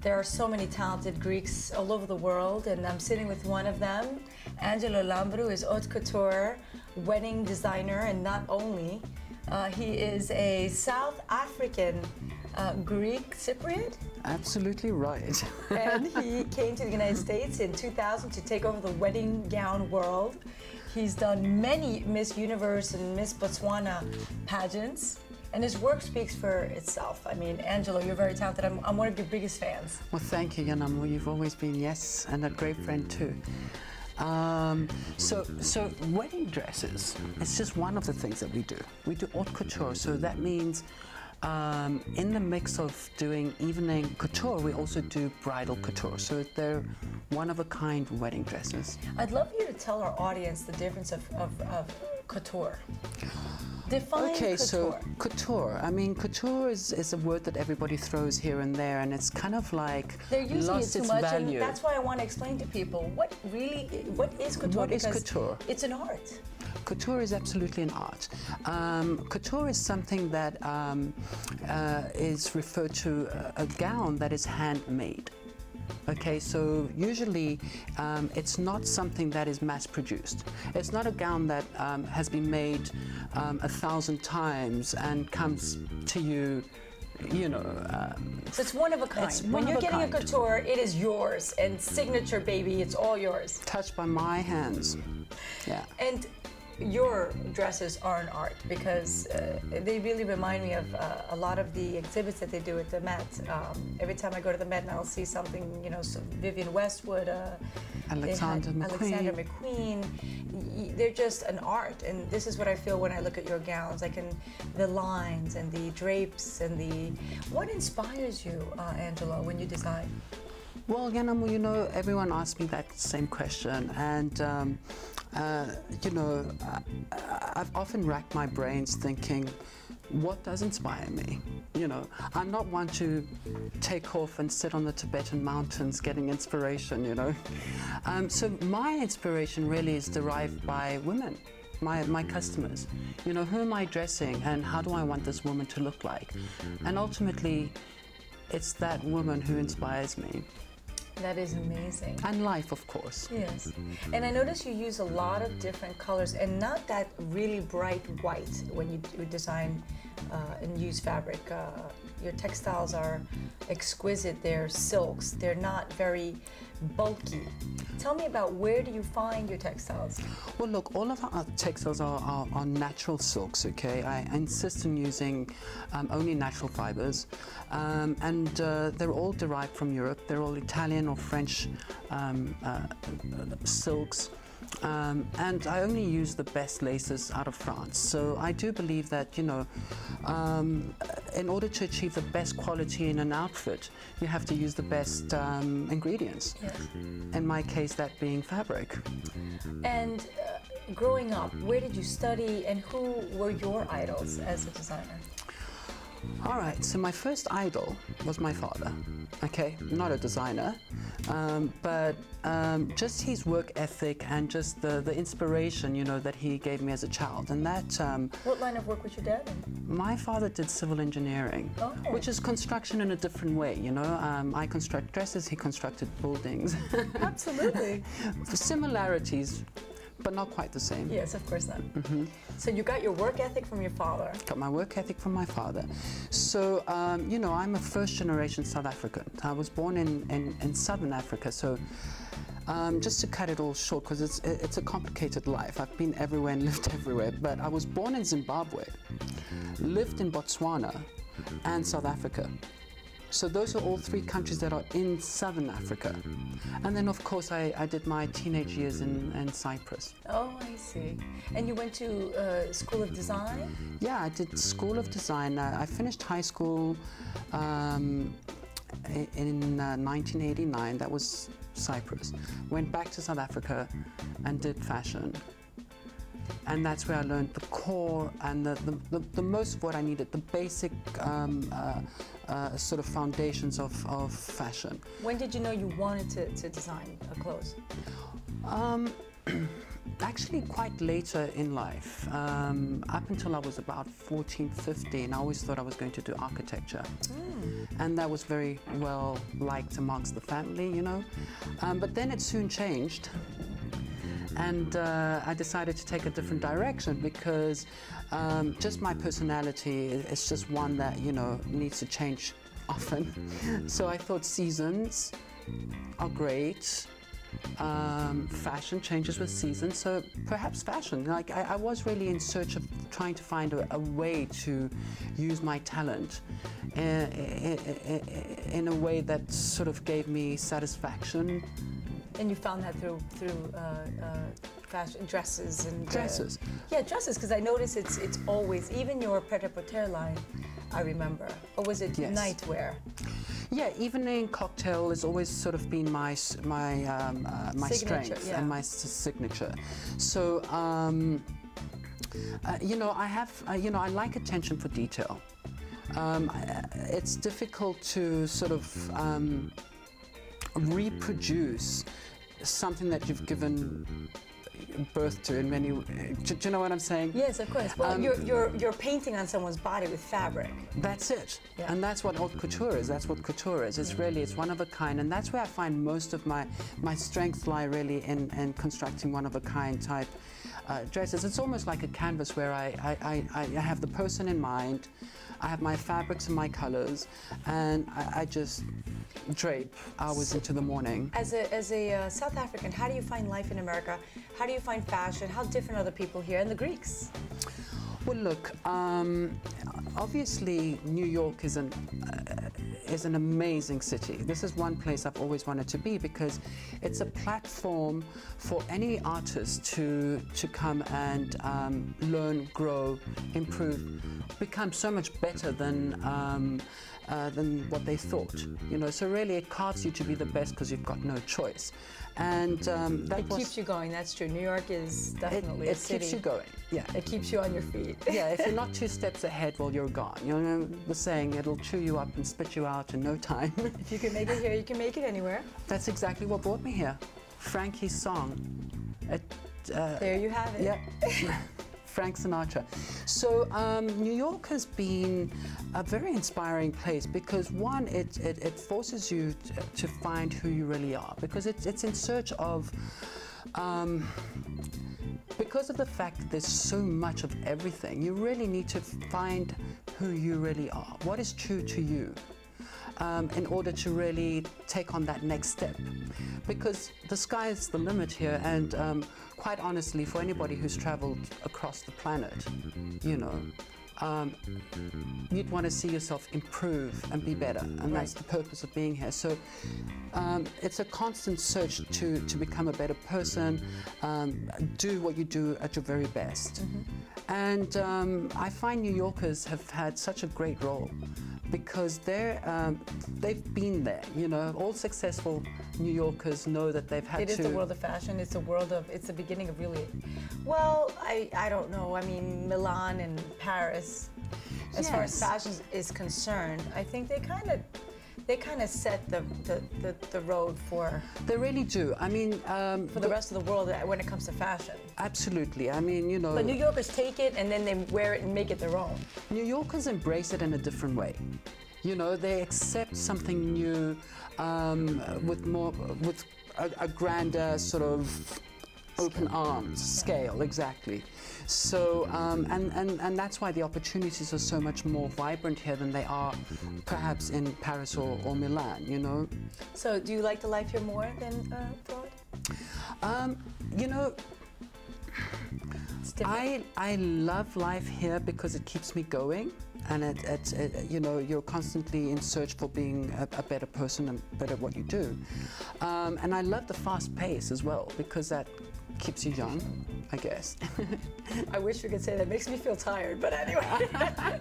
There are so many talented Greeks all over the world, and I'm sitting with one of them. Angelo Lambrou is haute couture, wedding designer, and not only, uh, he is a South African uh, Greek Cypriot. Absolutely right. and he came to the United States in 2000 to take over the wedding gown world. He's done many Miss Universe and Miss Botswana pageants. And his work speaks for itself. I mean, Angelo, you're very talented. I'm, I'm one of your biggest fans. Well, thank you, Yanamo. You've always been, yes, and a great friend too. Um, so, so wedding dresses, it's just one of the things that we do. We do haute couture, so that means um, in the mix of doing evening couture, we also do bridal couture. So they're one of a kind wedding dresses. I'd love you to tell our audience the difference of, of, of couture. Define okay, couture. so couture. I mean, couture is, is a word that everybody throws here and there, and it's kind of like They're using it too its much, value. and that's why I want to explain to people what really, what is couture? What is couture? It's an art. Couture is absolutely an art. Um, couture is something that um, uh, is referred to a, a gown that is handmade. Okay, so usually um, it's not something that is mass produced. It's not a gown that um, has been made um, a thousand times and comes to you, you know. Um, So it's one of a kind. When you're a getting a couture, it is yours and signature, baby. It's all yours. touched by my hands. Yeah. And your dresses are an art because uh, they really remind me of uh, a lot of the exhibits that they do at the Met. Um, every time I go to the Met and I'll see something, you know, so Vivienne Westwood, uh, Alexander McQueen. Alexander McQueen. They're just an art, and this is what I feel when I look at your gowns. I can the lines and the drapes and the. What inspires you, uh, Angelo, when you design? Well, Yanamo, you know, everyone asks me that same question, and um, uh, you know, I, I've often racked my brains thinking, what does inspire me? You know, I'm not one to take off and sit on the Tibetan mountains getting inspiration. You know, um, so my inspiration really is derived by women. My, my customers, you know, who am I dressing and how do I want this woman to look like? And ultimately, it's that woman who inspires me. That is amazing. And life, of course. Yes. And I notice you use a lot of different colors and not that really bright white when you, you design uh, and use fabric. Uh, your textiles are exquisite. They're silks. They're not very bulky. Tell me about where do you find your textiles? Well, look, all of our textiles are, are, are natural silks, okay? I insist on using um, only natural fibers. Um, and uh, they're all derived from Europe. They're all Italian or French um, uh, silks. Um, and I only use the best laces out of France. So I do believe that, you know, um, in order to achieve the best quality in an outfit, you have to use the best um, ingredients. Yes. In my case, that being fabric. And uh, growing up, where did you study and who were your idols as a designer? All right, so my first idol was my father. Okay, not a designer, um, but um, just his work ethic and just the, the inspiration, you know, that he gave me as a child. And that um, What line of work was your dad in? my father did civil engineering, Oh. which is construction in a different way. You know, um, I construct dresses, he constructed buildings. Absolutely. Similarities, but not quite the same. yes, of course not. So you got your work ethic from your father. got my work ethic from my father. So, um, you know, I'm a first generation South African. I was born in, in, in Southern Africa. So, um, just to cut it all short, because it's, it's a complicated life. I've been everywhere and lived everywhere. But I was born in Zimbabwe, lived in Botswana, and South Africa. So those are all three countries that are in southern Africa. And then, of course, I, I did my teenage years in, in Cyprus. Oh, I see. And you went to uh, School of Design? Yeah, I did School of Design. Uh, I finished high school um, i- in uh, 1989. That was Cyprus. Went back to South Africa and did fashion. And that's where I learned the core and the, the, the, the most of what I needed, the basic um, uh, uh, sort of foundations of, of fashion. When did you know you wanted to, to design clothes? Um, actually quite later in life. Um, up until I was about 14, 15, I always thought I was going to do architecture. And that was very well liked amongst the family, you know. Um, but then it soon changed. And uh, I decided to take a different direction because um, just my personality is just one that, you know, needs to change often. so I thought seasons are great. Um, fashion changes with seasons, so perhaps fashion. Like I, I was really in search of trying to find a, a way to use my talent uh, in, in a way that sort of gave me satisfaction. And you found that through through uh, uh, fashion dresses and uh, Dresses. yeah, dresses. Because I notice it's it's always even your pret-a-porter line. I remember, or was it Yes. nightwear? Yeah, evening cocktail has always sort of been my my um, uh, my Signature, strength yeah. and my s- signature. So um, uh, you know, I have uh, you know I like attention for detail. Um, it's difficult to sort of um, reproduce something that you've given birth to in many. Do, do you know what I'm saying? Yes, of course. Well, Um, you're you're you're painting on someone's body with fabric. That's it. Yeah. And that's what haute couture is. That's what couture is. It's really, it's one of a kind. And that's where I find most of my, my strengths lie really in, in constructing one of a kind type uh, dresses. It's almost like a canvas where I, I, I, I have the person in mind, I have my fabrics and my colors, and I, I just drape hours into the morning. As a as a uh, South African, how do you find life in America? How do you find fashion? How different are the people here and the Greeks? Well, look, um, obviously New York is an uh, is an amazing city. This is one place I've always wanted to be because it's a platform for any artist to to come and um, learn, grow, improve, become so much better than. Um, uh, than what they thought, you know. So really, it carves you to be the best because you've got no choice, and um, that It was keeps you going. That's true. New York is it, definitely a it keeps you going. Yeah, It keeps you on your feet. yeah, if you're not two steps ahead, well, you're gone. You know the saying, it'll chew you up and spit you out in no time. if you can make it here, you can make it anywhere. That's exactly what brought me here. Frankie's song. It, uh, There you have it. yeah. Frank Sinatra. So um, New York has been a very inspiring place because one, it, it, it forces you to find who you really are because it's, it's in search of. Um, because of the fact that there's so much of everything, you really need to find who you really are. What is true to you? Um, in order to really take on that next step. Because the sky is the limit here, and um, quite honestly, for anybody who's traveled across the planet, you know, um, you'd want to see yourself improve and be better, and that's the purpose of being here. So um, it's a constant search to, to become a better person, um, do what you do at your very best. And um, I find New Yorkers have had such a great role because they're um, they've been there. You know, all successful New Yorkers know that they've had It to. It is the world of fashion. It's a world of. It's the beginning of really. Well, I I don't know. I mean, Milan and Paris, as far as fashion is concerned, I think they kind of. They kind of set the, the, the, the road for, They really do. I mean, um, for the rest of the world when it comes to fashion. absolutely. I mean, you know, But New Yorkers take it and then they wear it and make it their own. New Yorkers embrace it in a different way. You know, they accept something new um, with more, with a, a grander sort of open arms scale, exactly. So, um, and, and, and that's why the opportunities are so much more vibrant here than they are perhaps in Paris or, or Milan, you know. So, do you like the life here more than uh, abroad? Um, you know, I, I love life here because it keeps me going. And it, it, it, you know, you're constantly in search for being a, a better person and better at what you do. Um, and I love the fast pace as well because that keeps you young, I guess. I wish we could say that. Makes me feel tired, but anyway.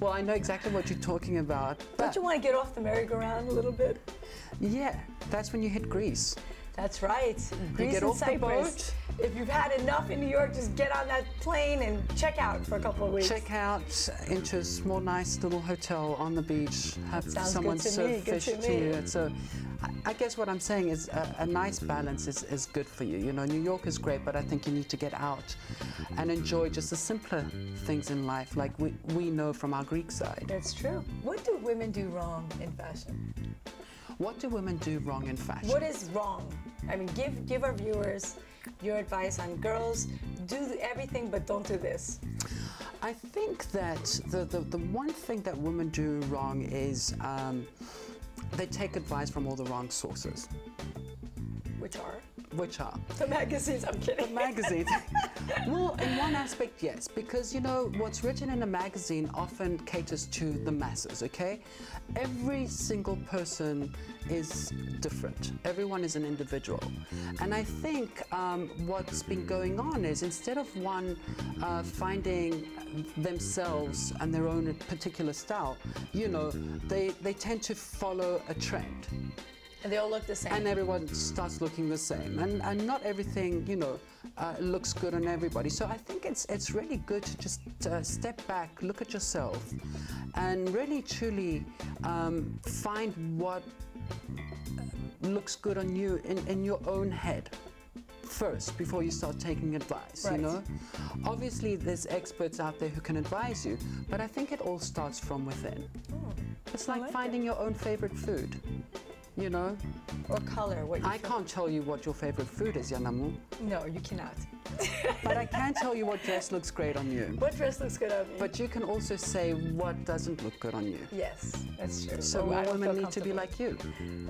well, I know exactly what you're talking about. Don't you want to get off the merry-go-round a little bit? yeah, that's when you hit Greece. That's right. Greece get and off the boat. If you've had enough in New York, just get on that plane and check out for a couple of weeks. Check out into a small, nice little hotel on the beach. Have Sounds someone good to serve me, good fish to to, you. It's a, I guess what I'm saying is a, a nice balance is, is good for you. You know, New York is great, but I think you need to get out and enjoy just the simpler things in life, like we, we know from our Greek side. That's true. What do women do wrong in fashion? What do women do wrong in fashion? What is wrong? I mean, give give our viewers your advice on girls do everything but don't do this. I think that the, the, the one thing that women do wrong is um, they take advice from all the wrong sources. Which are? Which are? The magazines, I'm kidding. The magazines. well, in one aspect, yes, because you know, what's written in a magazine often caters to the masses, okay? Every single person is different, everyone is an individual. And I think um, what's been going on is instead of one uh, finding themselves and their own particular style, you know, they, they tend to follow a trend. And they all look the same. And everyone starts looking the same. And, and not everything, you know, uh, looks good on everybody. So I think it's, it's really good to just uh, step back, look at yourself, and really truly um, find what looks good on you in, in your own head first before you start taking advice right. you know obviously there's experts out there who can advise you but i think it all starts from within oh, it's like, like finding it. your own favorite food you know or color what i can't tell you what your favorite food is yanamu no you cannot but I can tell you what dress looks great on you. What dress looks good on me? But you can also say what doesn't look good on you. Yes, that's true. So oh, women need to be like you.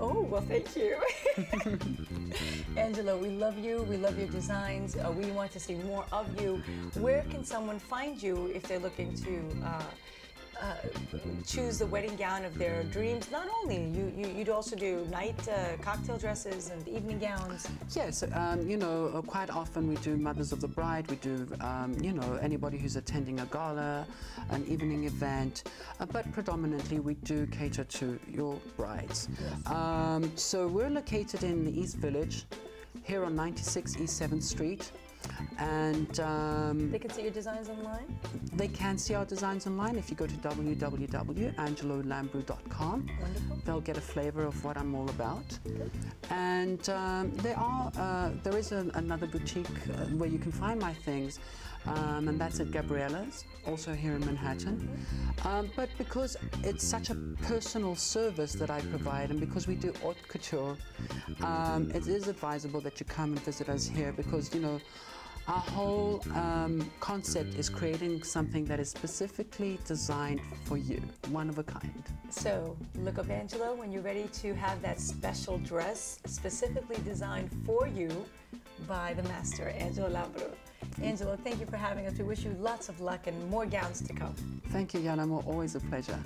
Oh, well, thank you. Angelo, we love you. We love your designs. Uh, we want to see more of you. Where can someone find you if they're looking to uh, uh, choose the wedding gown of their dreams. Not only you, you would also do night uh, cocktail dresses and evening gowns. Yes, um, you know, uh, quite often we do mothers of the bride. We do, um, you know, anybody who's attending a gala, an evening event, uh, but predominantly we do cater to your brides. Yes. Um, so we're located in the East Village, here on 96 East 7th Street. And um, they can see your designs online? They can see our designs online if you go to www.angelolambrou.com. They'll get a flavor of what I'm all about. Good. And um, there are uh, there is a, another boutique uh, where you can find my things. Um, and that's at Gabriella's, also here in Manhattan. Um, but because it's such a personal service that I provide, and because we do haute couture, um, it is advisable that you come and visit us here because, you know, our whole um, concept is creating something that is specifically designed for you, one of a kind. So, look up Angelo when you're ready to have that special dress specifically designed for you by the master, Angelo Lambrou. Angelo, thank you for having us. We wish you lots of luck and more gowns to come. Thank you, Yanna. Always a pleasure.